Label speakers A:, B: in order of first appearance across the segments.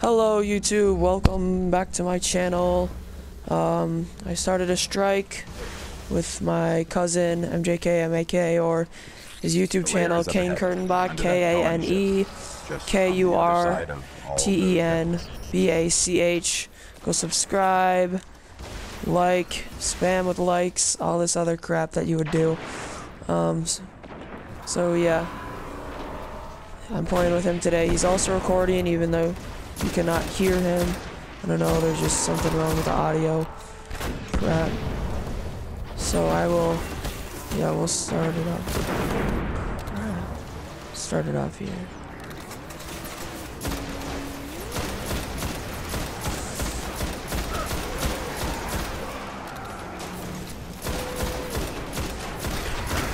A: Hello YouTube, welcome back to my channel. Um, I started a strike with my cousin MJK or his YouTube channel Kane Kurtenbach K A N E K U R T E N B A C H. Go subscribe, like, spam with likes, all this other crap that you would do. Um, so, so yeah, I'm playing with him today. He's also recording, even though you cannot hear him. I don't know, there's just something wrong with the audio. Crap. So I will, yeah, we'll start it off. Start it off here.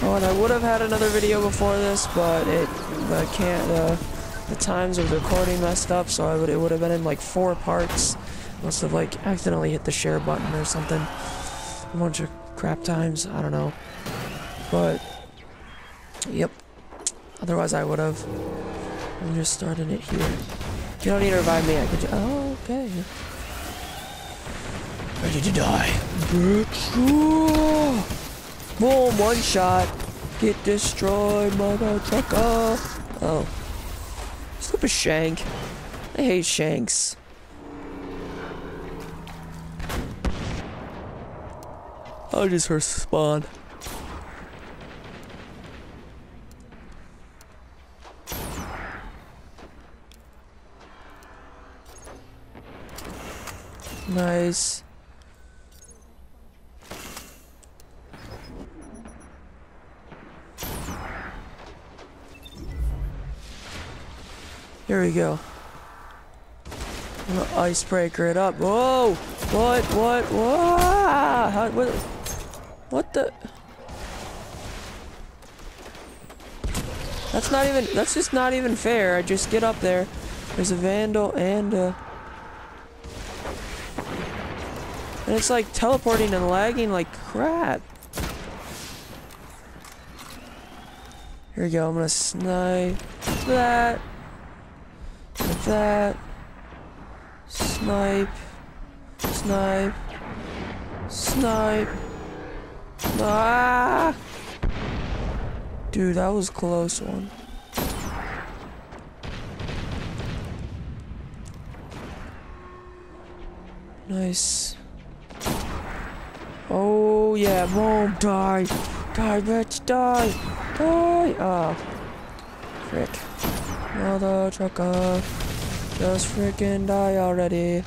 A: Oh, and I would have had another video before this, but it, but I can't, uh, the times of the recording messed up, so I would, it would have been in like four parts. Must have like accidentally hit the share button or something. A bunch of crap times, I don't know. But, yep. Otherwise I would have. I'm just starting it here. You don't need to revive me, I could just, oh, okay. Ready to die. Boom, one shot. Get destroyed, mother trucker. Oh. Stupid Shank. I hate Shanks. I'll just spawn. Nice. Here we go. I'm gonna icebreaker it up. Whoa! What? What? Whoa! How, what? What the? That's not even. That's just not even fair. I just get up there. There's a vandal and a. And it's like teleporting and lagging like crap. Here we go. I'm gonna snipe that that. Snipe. Snipe. Snipe. Ah! Dude, that was close one. Nice. Oh yeah, boom, die. Die, bitch, die. Die. Oh. Frick. Mother trucker. Just freaking die already.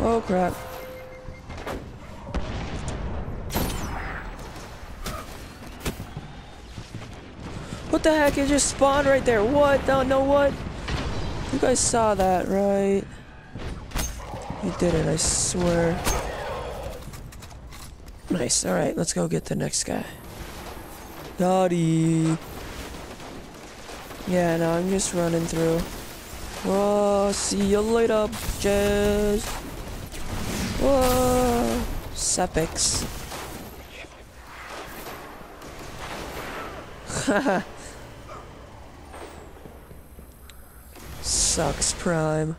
A: Oh crap. What the heck? It just spawned right there. What? Don't know what? You guys saw that, right? You did it, I swear. Nice. Alright, let's go get the next guy. Daddy. Yeah, no, I'm just running through. Whoa, see you later, bitches. Whoa, Sepiks. sucks, Prime.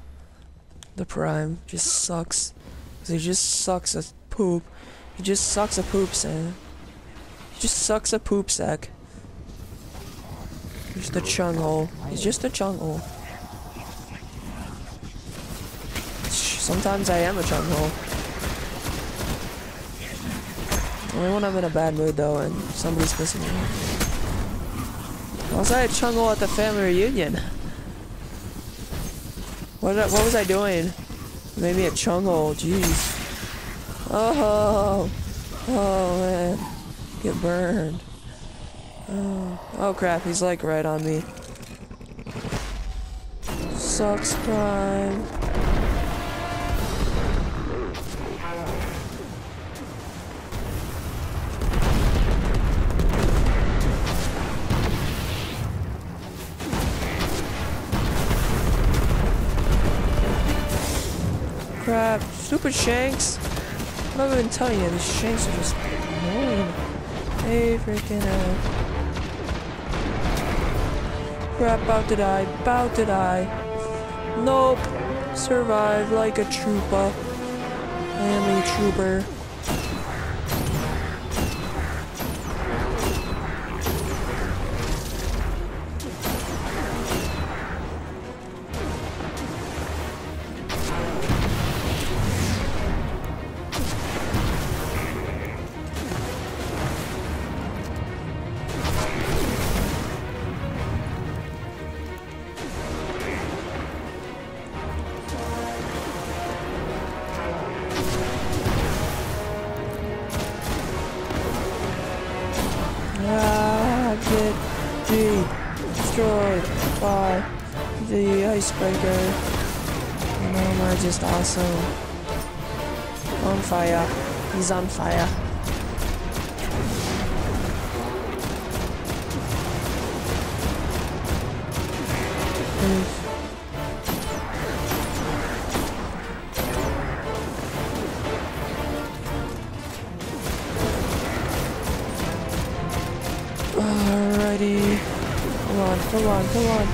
A: The Prime just sucks. He just sucks a poop. He just sucks a poop sack. He just sucks a poop sack. He's the chung hole. He's just a chung hole. Sometimes I am a chung hole. Only when I'm in a bad mood though and somebody's pissing me. Was I a hole at the family reunion? What, what was I doing? Maybe a chung jeez. Oh, oh man, get burned. Oh, oh crap, he's like right on me. Sucks prime. Stupid Shanks. I'm not even telling you, these Shanks are just annoying. Hey, freaking out. Crap, about to die, about to die. Nope. Survive like a trooper. I am a trooper. By the icebreaker. And am I just awesome? On fire. He's on fire. Alrighty. Come on, come on.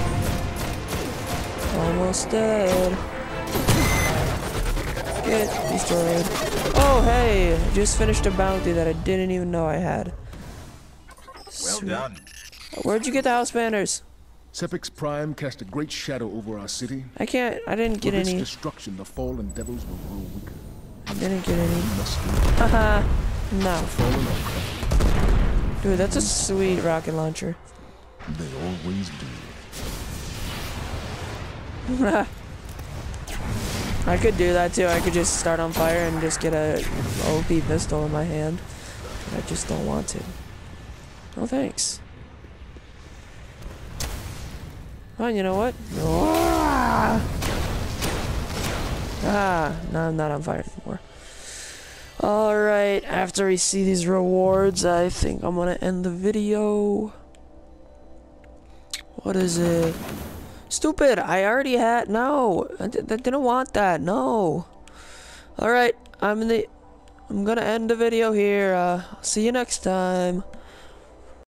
A: Almost dead. Get destroyed. Oh, hey! Just finished a bounty that I didn't even know I had.
B: Well done.
A: Where'd you get the house banners?
C: Sepiks Prime cast a great shadow over our city.
A: I can't, I didn't get
C: With its
A: any.
C: destruction, the fallen devils will grow weaker.
A: I didn't get any.
C: Must do.
A: Haha. no.
C: Fallen are
A: Dude, that's a sweet rocket launcher.
C: They always do.
A: I could do that too. I could just start on fire and just get a OP pistol in my hand. I just don't want to. Oh, thanks. Oh, you know what? Ah, ah no, I'm not on fire anymore. Alright, after we see these rewards, I think I'm gonna end the video. What is it? Stupid! I already had. No! I, di- I didn't want that. No! Alright, I'm in the. I'm gonna end the video here. Uh, see you next time.